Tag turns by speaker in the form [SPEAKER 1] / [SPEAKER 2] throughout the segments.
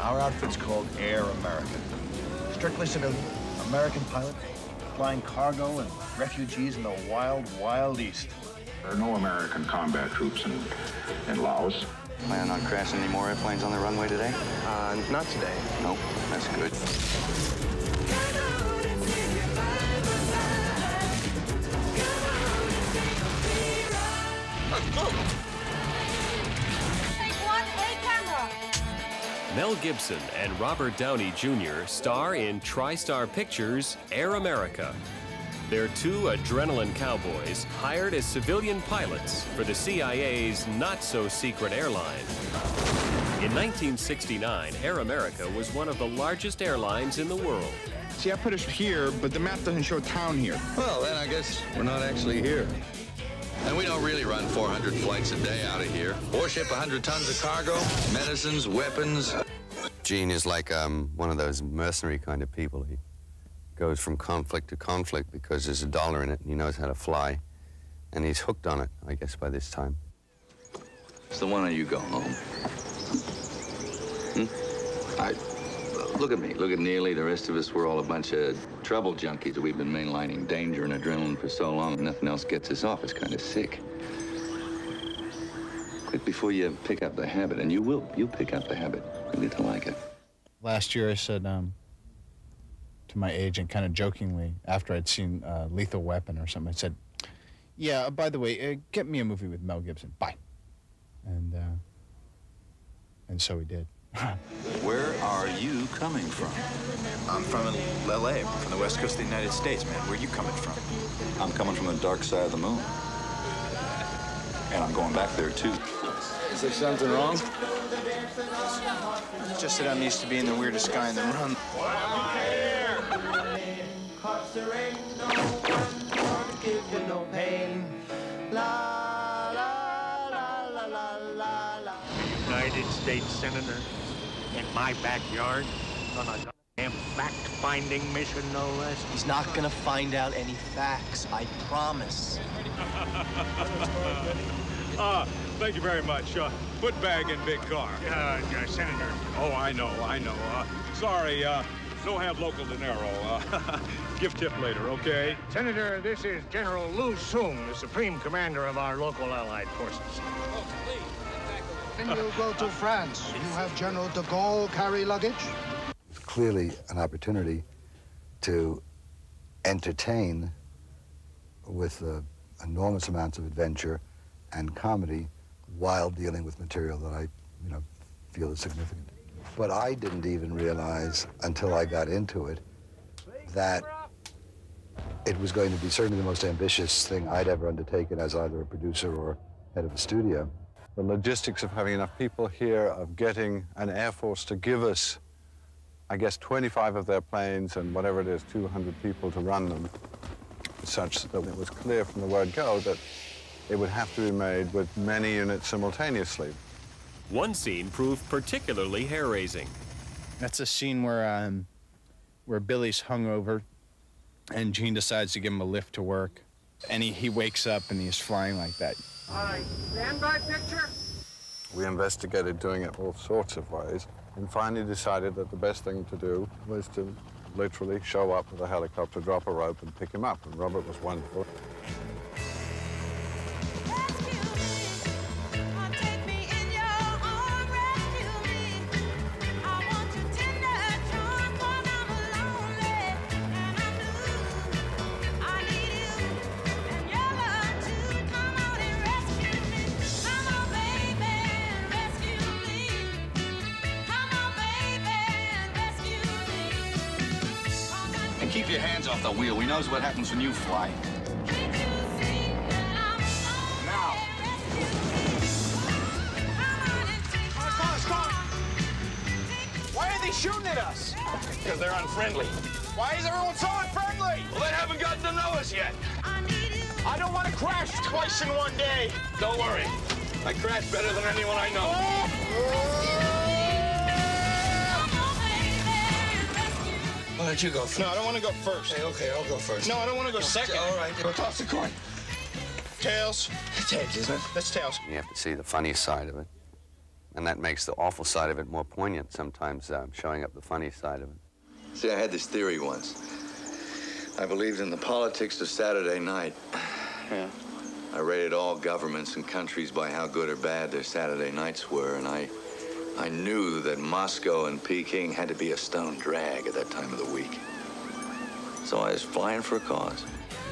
[SPEAKER 1] Our outfit's called Air America. Strictly civilian, American pilot, flying cargo and refugees in the wild, wild East.
[SPEAKER 2] There are no American combat troops in, in Laos.
[SPEAKER 3] Plan on crashing any more airplanes on the runway today?
[SPEAKER 4] Uh, not today.
[SPEAKER 3] Nope, that's good.
[SPEAKER 5] Mel Gibson and Robert Downey Jr. star in TriStar Pictures' Air America. They're two adrenaline cowboys hired as civilian pilots for the CIA's not so secret airline. In 1969, Air America was one of the largest airlines in the world.
[SPEAKER 6] See, I put us here, but the map doesn't show town here.
[SPEAKER 7] Well, then I guess we're not actually here. And we don't really run 400 flights a day out of here. Or ship 100 tons of cargo, medicines, weapons.
[SPEAKER 3] Gene is like um, one of those mercenary kind of people. He goes from conflict to conflict because there's a dollar in it and he knows how to fly. And he's hooked on it, I guess, by this time.
[SPEAKER 7] So why don't you go home? Hmm? I, look at me, look at Neely, the rest of us, we're all a bunch of trouble junkies. We've been mainlining danger and adrenaline for so long, nothing else gets us off. It's kind of sick. Quit before you pick up the habit, and you will. You'll pick up the habit. You'll get to like it.
[SPEAKER 8] Last year I said um, to my agent, kind of jokingly, after I'd seen uh, Lethal Weapon or something, I said, yeah, uh, by the way, uh, get me a movie with Mel Gibson. Bye. And, uh, and so he did.
[SPEAKER 9] Where are you coming from?
[SPEAKER 10] I'm from L.A., from the west coast of the United States, man. Where are you coming from?
[SPEAKER 9] I'm coming from the dark side of the moon. And I'm going back there, too.
[SPEAKER 6] Is there something wrong?
[SPEAKER 10] It's just that I'm used to being the weirdest guy in the room.
[SPEAKER 11] United States Senator in my backyard on a damn fact-finding mission, no less.
[SPEAKER 12] He's not gonna find out any facts, I promise.
[SPEAKER 13] Ah, thank you very much. Uh, foot bag in big car.
[SPEAKER 11] Uh, uh, Senator.
[SPEAKER 13] Oh, I know, I know. Uh, sorry, uh, no have local dinero. Uh, give tip later, okay?
[SPEAKER 11] Senator, this is General Lu Soong, the Supreme Commander of our local Allied forces.
[SPEAKER 14] When you go to France, you have General de Gaulle carry luggage?
[SPEAKER 15] It's clearly an opportunity to entertain with uh, enormous amounts of adventure and comedy while dealing with material that I, you know, feel is significant. But I didn't even realize until I got into it that it was going to be certainly the most ambitious thing I'd ever undertaken as either a producer or head of a studio.
[SPEAKER 16] The logistics of having enough people here, of getting an Air Force to give us, I guess, 25 of their planes and whatever it is, 200 people to run them, such that it was clear from the word go that it would have to be made with many units simultaneously.
[SPEAKER 5] One scene proved particularly hair-raising.
[SPEAKER 8] That's a scene where um, where Billy's hungover, and Gene decides to give him a lift to work, and he, he wakes up and he's flying like that.
[SPEAKER 11] Standby picture.
[SPEAKER 16] We investigated doing it all sorts of ways, and finally decided that the best thing to do was to literally show up with a helicopter, drop a rope, and pick him up. And Robert was wonderful.
[SPEAKER 7] Keep your hands off the wheel. We knows what happens when you fly.
[SPEAKER 17] Why are they shooting at us?
[SPEAKER 13] Because they're unfriendly.
[SPEAKER 17] Why is everyone so unfriendly?
[SPEAKER 13] Well, they haven't gotten to know us yet.
[SPEAKER 17] I don't want to crash twice in one day.
[SPEAKER 13] Don't worry. I crash better than anyone I know. Oh!
[SPEAKER 17] Why don't you go first?
[SPEAKER 10] No, I don't want to go first.
[SPEAKER 17] Okay, okay, I'll go first.
[SPEAKER 10] No, I don't want to go second.
[SPEAKER 17] All right, go toss the coin.
[SPEAKER 10] Tails.
[SPEAKER 17] Tails, isn't it?
[SPEAKER 10] That's tails.
[SPEAKER 3] You have to see the funny side of it. And that makes the awful side of it more poignant sometimes, uh, showing up the funny side of it.
[SPEAKER 7] See, I had this theory once. I believed in the politics of Saturday night.
[SPEAKER 10] Yeah.
[SPEAKER 7] I rated all governments and countries by how good or bad their Saturday nights were, and I, I knew that Moscow and Peking had to be a stone drag at that time of the week. So I was flying for a cause.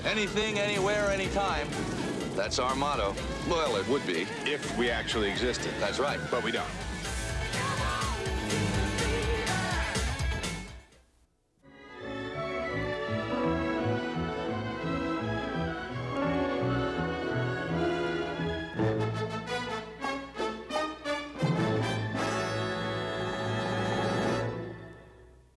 [SPEAKER 7] Anything, anywhere, anytime. That's our motto. Well, it would be.
[SPEAKER 6] If we actually existed.
[SPEAKER 7] That's right.
[SPEAKER 6] But we don't.